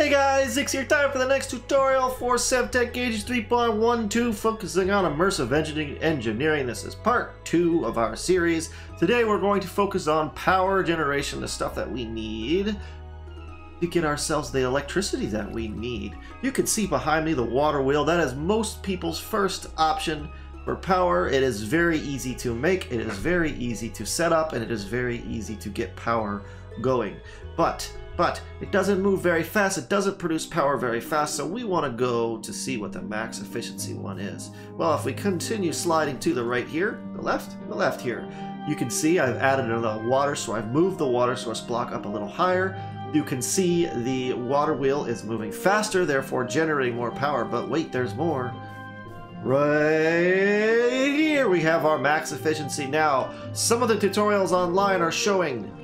Hey guys, Zix here, time for the next tutorial for Sevtech Ages 3.12, focusing on immersive engineering. This is part two of our series. Today we're going to focus on power generation, the stuff that we need to get ourselves the electricity that we need. You can see behind me the water wheel. That is most people's first option for power. It is very easy to make, it is very easy to set up, and it is very easy to get power going. But but it doesn't move very fast, it doesn't produce power very fast, so we want to go to see what the max efficiency one is. Well, if we continue sliding to the right here, the left, the left here, you can see I've added another water, so I've moved the water source block up a little higher. You can see the water wheel is moving faster, therefore generating more power, but wait, there's more. Right here we have our max efficiency. Now, some of the tutorials online are showing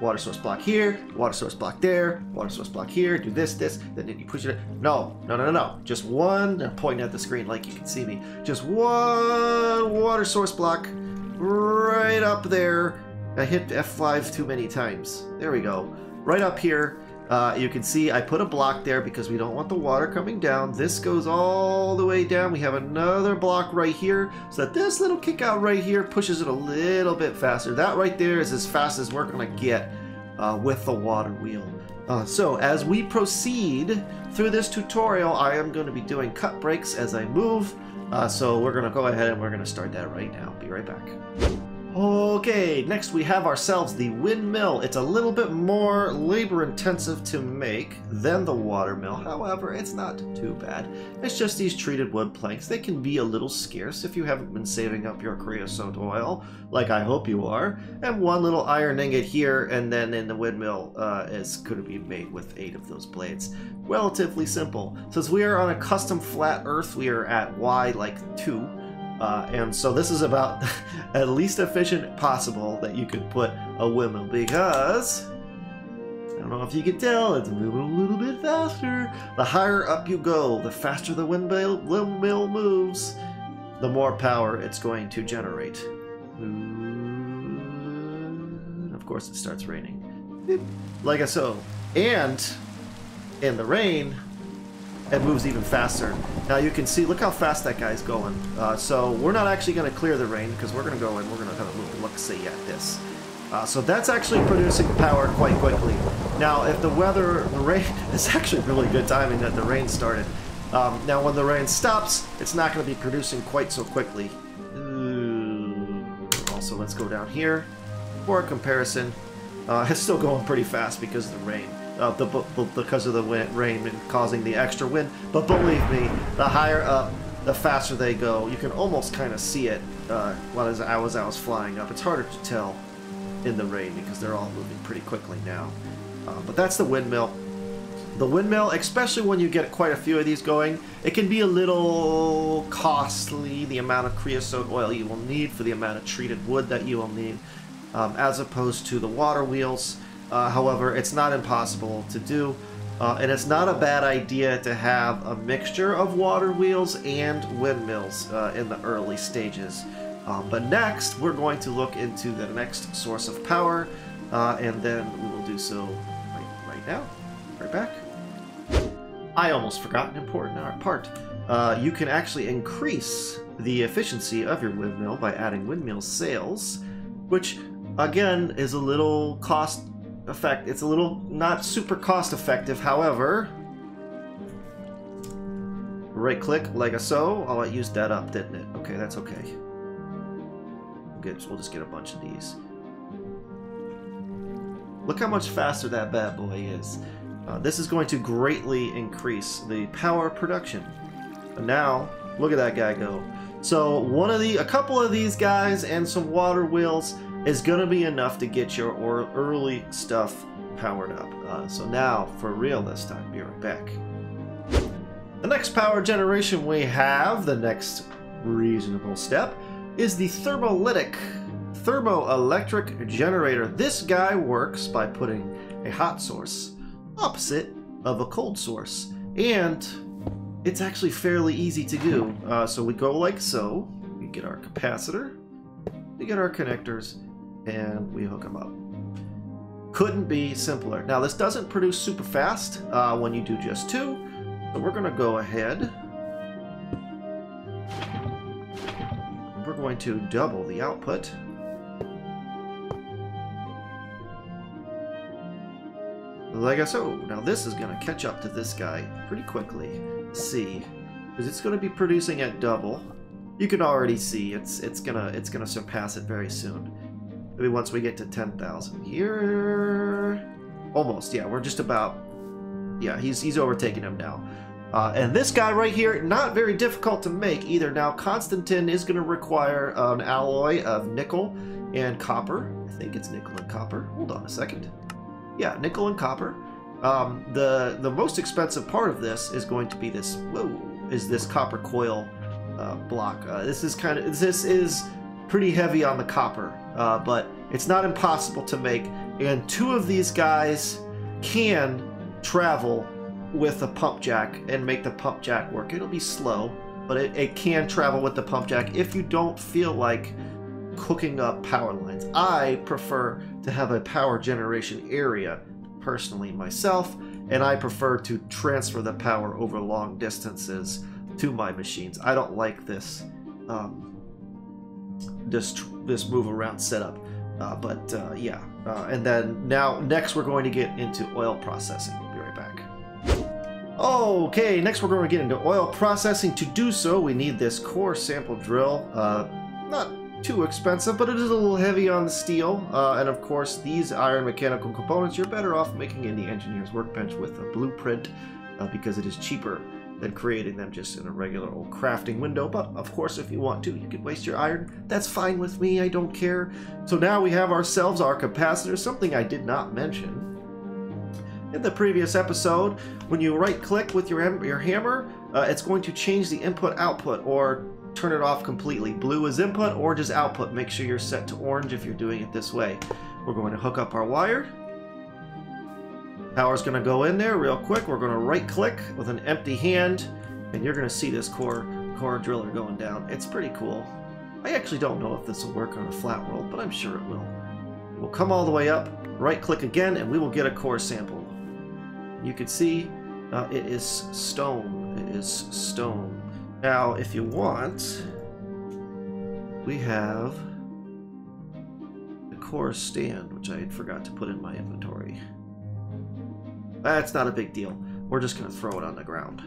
water source block here, water source block there, water source block here, do this, this, then you push it. No, no, no, no, no. Just one, I'm pointing at the screen like you can see me. Just one water source block right up there. I hit F5 too many times. There we go. Right up here. Uh, you can see I put a block there because we don't want the water coming down. This goes all the way down. We have another block right here so that this little kick out right here pushes it a little bit faster. That right there is as fast as we're going to get uh, with the water wheel. Uh, so as we proceed through this tutorial, I am going to be doing cut breaks as I move. Uh, so we're going to go ahead and we're going to start that right now. Be right back. Okay, next we have ourselves the windmill. It's a little bit more labor intensive to make than the watermill. However, it's not too bad. It's just these treated wood planks. They can be a little scarce if you haven't been saving up your creosote oil, like I hope you are. And one little iron ingot here, and then in the windmill uh, is could be made with eight of those blades. Relatively simple. Since we are on a custom flat earth, we are at Y like 2. Uh, and so this is about at least efficient possible that you could put a windmill because I don't know if you can tell, it's moving a little bit faster. The higher up you go, the faster the windmill, windmill moves, the more power it's going to generate. Of course, it starts raining. Like I so. And in the rain, it moves even faster. Now you can see, look how fast that guy's going. Uh, so we're not actually going to clear the rain because we're going to go and we're going to kind of look, see at this. Uh, so that's actually producing power quite quickly. Now, if the weather, the rain, it's actually really good timing that the rain started. Um, now, when the rain stops, it's not going to be producing quite so quickly. Ooh. Also, let's go down here for a comparison. Uh, it's still going pretty fast because of the rain uh, the, because of the wind, rain and causing the extra wind. But believe me, the higher up, the faster they go. You can almost kind of see it uh, as I was, I was flying up. It's harder to tell in the rain because they're all moving pretty quickly now. Uh, but that's the windmill. The windmill, especially when you get quite a few of these going, it can be a little costly, the amount of creosote oil you will need for the amount of treated wood that you will need, um, as opposed to the water wheels. Uh, however, it's not impossible to do, uh, and it's not a bad idea to have a mixture of water wheels and windmills uh, in the early stages. Um, but next, we're going to look into the next source of power, uh, and then we will do so right, right now. Right back. I almost forgot an important part. Uh, you can actually increase the efficiency of your windmill by adding windmill sails, which again is a little cost effect. It's a little not super cost effective, however. Right click like so. Oh, it used that up, didn't it? Okay, that's okay. So we'll just get a bunch of these. Look how much faster that bad boy is. Uh, this is going to greatly increase the power production. But now, look at that guy go. So one of the, a couple of these guys and some water wheels is going to be enough to get your early stuff powered up. Uh, so now, for real this time, be right back. The next power generation we have, the next reasonable step, is the thermolytic thermoelectric generator. This guy works by putting a hot source opposite of a cold source. And it's actually fairly easy to do. Uh, so we go like so. We get our capacitor. We get our connectors and we hook them up. Couldn't be simpler. Now, this doesn't produce super fast uh, when you do just two, so we're going to go ahead. We're going to double the output. Like I so. Now this is going to catch up to this guy pretty quickly. see. Because it's going to be producing at double. You can already see it's it's gonna it's gonna surpass it very soon. Maybe once we get to 10,000 here. Almost, yeah, we're just about yeah, he's he's overtaking him now. Uh, and this guy right here, not very difficult to make either. Now, Constantan is going to require an alloy of nickel and copper. I think it's nickel and copper. Hold on a second. Yeah, nickel and copper. Um, the the most expensive part of this is going to be this. Whoa, is this copper coil uh, block? Uh, this is kind of this is pretty heavy on the copper, uh, but it's not impossible to make. And two of these guys can travel with a pump jack and make the pump jack work. It'll be slow, but it, it can travel with the pump jack if you don't feel like cooking up power lines. I prefer to have a power generation area personally myself, and I prefer to transfer the power over long distances to my machines. I don't like this um, this this move around setup. Uh, but uh, yeah, uh, and then now next we're going to get into oil processing. We'll Be right back. Okay, next we're going to get into oil processing. To do so, we need this core sample drill. Uh, not too expensive, but it is a little heavy on the steel. Uh, and of course, these iron mechanical components, you're better off making in the engineer's workbench with a blueprint uh, because it is cheaper than creating them just in a regular old crafting window. But of course, if you want to, you can waste your iron. That's fine with me, I don't care. So now we have ourselves our capacitor, something I did not mention. In the previous episode, when you right click with your, your hammer, uh, it's going to change the input output or turn it off completely. Blue is input, orange is output. Make sure you're set to orange if you're doing it this way. We're going to hook up our wire. Power's going to go in there real quick. We're going to right click with an empty hand and you're going to see this core, core driller going down. It's pretty cool. I actually don't know if this will work on a flat world, but I'm sure it will. We'll come all the way up, right click again, and we will get a core sample. You can see uh, it is stone. It is stone. Now, if you want, we have the core stand, which I forgot to put in my inventory. That's not a big deal. We're just going to throw it on the ground.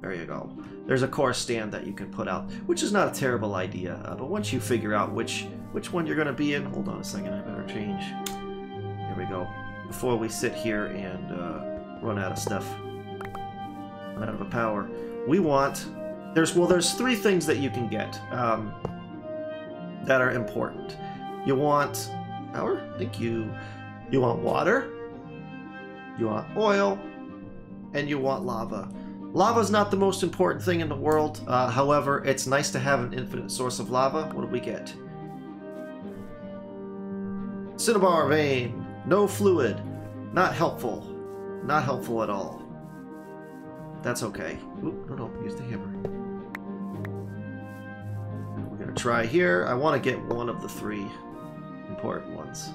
There you go. There's a core stand that you can put out, which is not a terrible idea. Uh, but once you figure out which which one you're going to be in, hold on a second, I better change. Here we go. Before we sit here and uh, run out of stuff, run out of power, we want there's well, there's three things that you can get um, that are important. You want power. Thank you. You want water. You want oil, and you want lava. Lava is not the most important thing in the world. Uh, however, it's nice to have an infinite source of lava. What do we get? Cinnabar vein. No fluid. Not helpful. Not helpful at all. That's okay. Oop, no, no, use the hammer We're gonna try here. I want to get one of the three important ones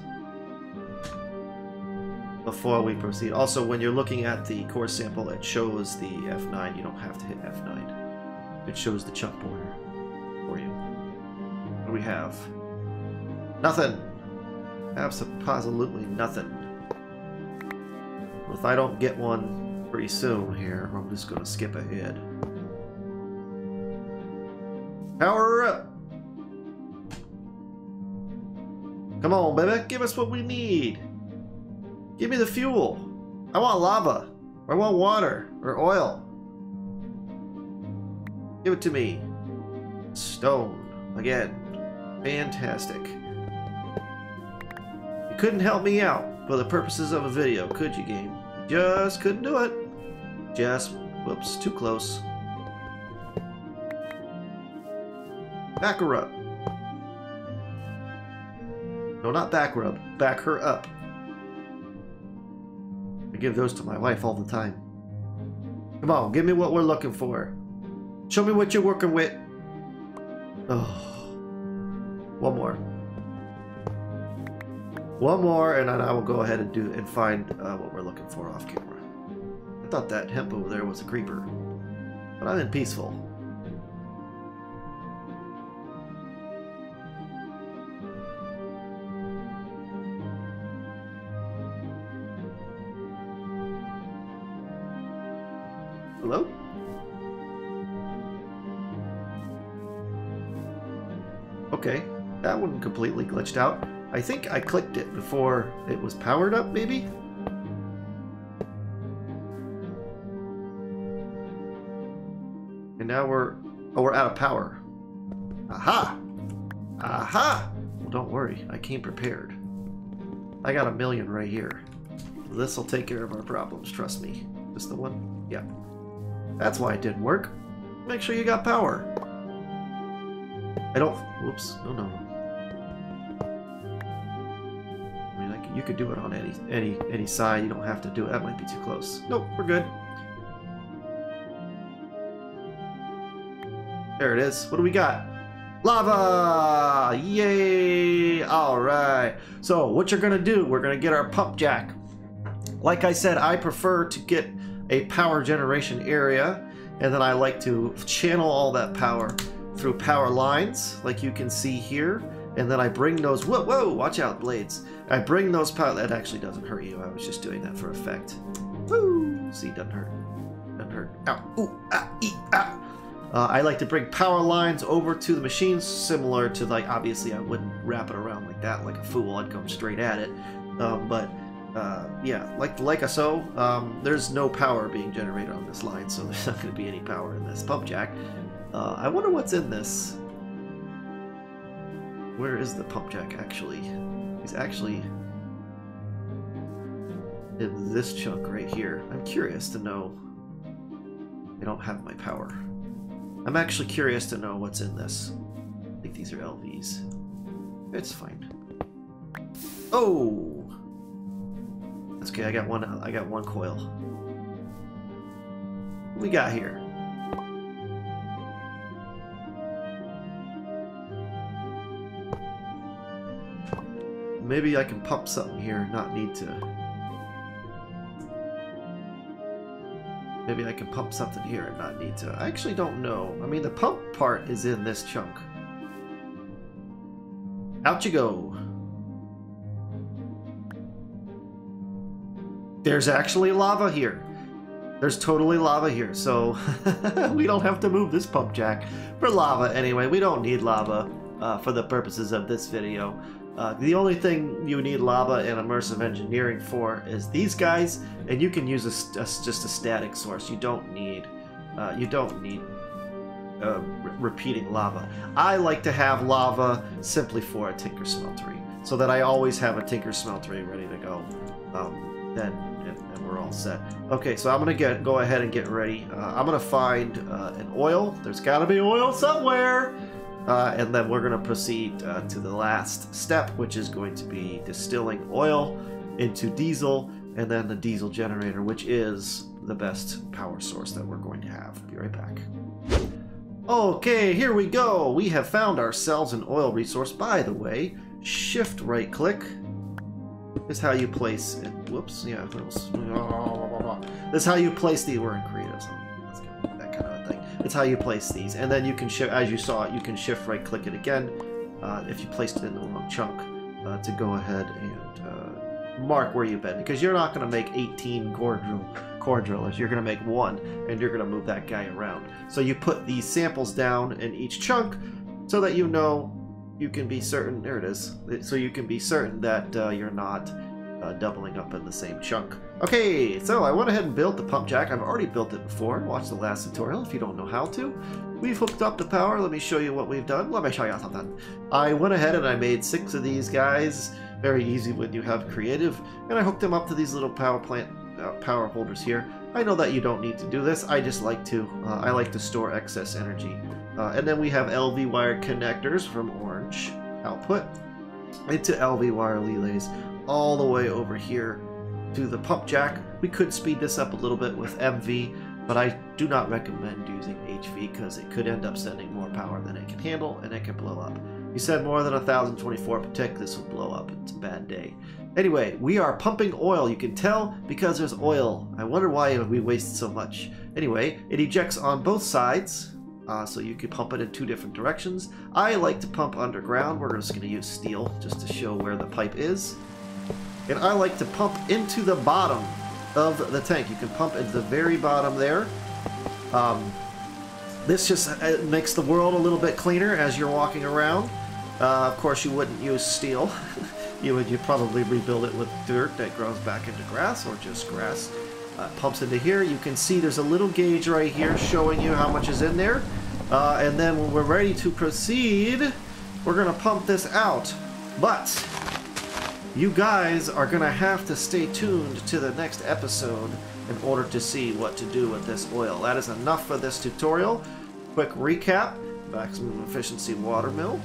before we proceed. Also, when you're looking at the core sample, it shows the F9. You don't have to hit F9. It shows the chunk border for you. What do we have? Nothing. Absolutely nothing. If I don't get one pretty soon here, I'm just going to skip ahead. Power up! Come on, baby. Give us what we need. Give me the fuel. I want lava. I want water. Or oil. Give it to me. Stone. Again. Fantastic. You couldn't help me out for the purposes of a video, could you, game? Just couldn't do it. Just, whoops, too close. Back her up. No, not back rub. Back her up. I give those to my wife all the time. Come on, give me what we're looking for. Show me what you're working with. Oh. One more. one more, and then I will go ahead and do and find uh, what we're looking for off camera. I thought that hemp over there was a creeper, but I'm in peaceful. Hello? Okay, that one completely glitched out. I think I clicked it before it was powered up, maybe? And now we're... Oh, we're out of power. Aha! Aha! Well, don't worry. I came prepared. I got a million right here. This will take care of our problems, trust me. This the one? Yeah. That's why it didn't work. Make sure you got power. I don't... Whoops. No, no. I mean, I you could do it on any any any side. You don't have to do it. That might be too close. Nope, we're good. There it is. What do we got? Lava! Yay! Alright. So, what you're to do, we're to get our pump jack. Like I said, I prefer to get a power generation area, and then I like to channel all that power through power lines, like you can see here, and then I bring those, whoa, whoa, watch out, blades. I bring those power, that actually doesn't hurt you, I was just doing that for effect. Woo! See, doesn't hurt. Doesn't hurt. Ow, ooh, ah, ee, ah. Uh, I like to bring power lines over to the machines, similar to like, obviously I wouldn't wrap it around like that like a fool, I'd come straight at it. Um, but uh, yeah, like like a so, um, there's no power being generated on this line, so there's not going to be any power in this pump jack. Uh, I wonder what's in this. Where is the pump jack actually? He's actually in this chunk right here. I'm curious to know. I don't have my power. I'm actually curious to know what's in this. I think these are LVs. It's fine. Oh! That's okay, I got one I got one coil. What we got here? Maybe I can pump something here and not need to. Maybe I can pump something here and not need to. I actually don't know. I mean, the pump part is in this chunk. Out you go. There's actually lava here. There's totally lava here, so we don't have to move this pump jack for lava anyway. We don't need lava uh, for the purposes of this video. Uh, the only thing you need lava and immersive engineering for is these guys, and you can use a, a, just a static source. You don't need, uh, you don't need uh, re repeating lava. I like to have lava simply for a Tinker Smeltery, so that I always have a Tinker Smeltery ready to go. Um, then and, and, we're all set. Okay, so I'm gonna get go ahead and get ready. Uh, I'm gonna find uh, an oil. There's got to be oil somewhere. Uh, and then we're to proceed uh, to the last step, which is going to be distilling oil into diesel, and then the diesel generator, which is the best power source that we're going to have. Be right back. Okay, here we go. We have found ourselves an oil resource. By the way, shift right click is how you place it. Whoops, yeah. This is how you place the. We're in creative, so it's how you place these. And then you can shift, as you saw you can shift right click it again uh, if you placed it in the wrong chunk uh, to go ahead and uh, mark where you've been. Because you're not going to make 18 core, drill, drillers. You're going to make one and you're going to move that guy around. So you put these samples down in each chunk so that you know you can be certain, there it is, so you can be certain that uh, you're not uh, doubling up in the same chunk. Okay, so I went ahead and built the pump jack. I've already built it before. Watch the last tutorial if you don't know how to. We've hooked up the power. Let me show you what we've done. Let me show you something. I went ahead and I made six of these guys. Very easy when you have creative. And I hooked them up to these little power plant uh, power holders here. I know that you don't need to do this. I just like to. Uh, I like to store excess energy. Uh, and then we have LV wire connectors from Orange output into LV wire relays all the way over here to the pump jack. We could speed this up a little bit with MV, but I do not recommend using HV because it could end up sending more power than it can handle and it can blow up. You said more than 1,024 per tick, this will blow up. It's a bad day. Anyway, we are pumping oil. You can tell because there's oil. I wonder why we waste so much. Anyway, it ejects on both sides, uh, so you can pump it in two different directions. I like to pump underground. We're just going to use steel just to show where the pipe is. And I like to pump into the bottom of the tank. You can pump into the very bottom there. Um, this just uh, makes the world a little bit cleaner as you're walking around. Uh, of course, you wouldn't use steel. you would you probably rebuild it with dirt that grows back into grass or just grass. Uh, pumps into here. You can see there's a little gauge right here showing you how much is in there. Uh, and then when we're ready to proceed, we're going to pump this out. But you guys are going to have to stay tuned to the next episode in order to see what to do with this oil. That is enough for this tutorial. Quick recap. Maximum efficiency water mill.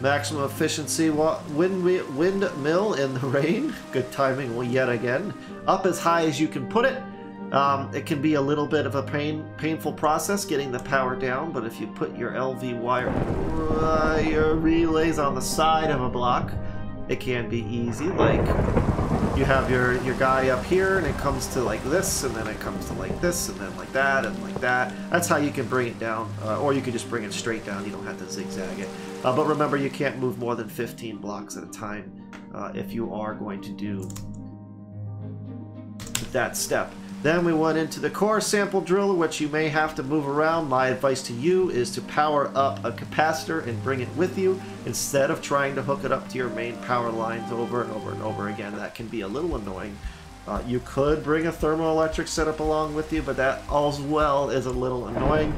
Maximum efficiency wind windmill in the rain. Good timing yet again. Up as high as you can put it. Um, it can be a little bit of a pain, painful process getting the power down, but if you put your LV wire, uh, your relays on the side of a block, it can be easy. Like you have your your guy up here, and it comes to like this, and then it comes to like this, and then like that, and like that. That's how you can bring it down, uh, or you can just bring it straight down. You don't have to zigzag it. Uh, but remember, you can't move more than 15 blocks at a time uh, if you are going to do that step. Then we went into the core sample drill, which you may have to move around. My advice to you is to power up a capacitor and bring it with you instead of trying to hook it up to your main power lines over and over and over again. That can be a little annoying. Uh, you could bring a thermoelectric setup along with you, but that as well is a little annoying.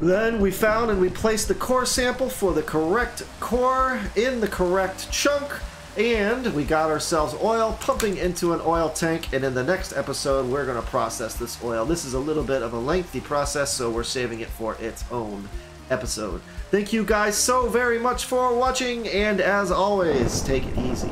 Then we found and we placed the core sample for the correct core in the correct chunk. And we got ourselves oil pumping into an oil tank, and in the next episode, we're going to process this oil. This is a little bit of a lengthy process, so we're saving it for its own episode. Thank you guys so very much for watching, and as always, take it easy.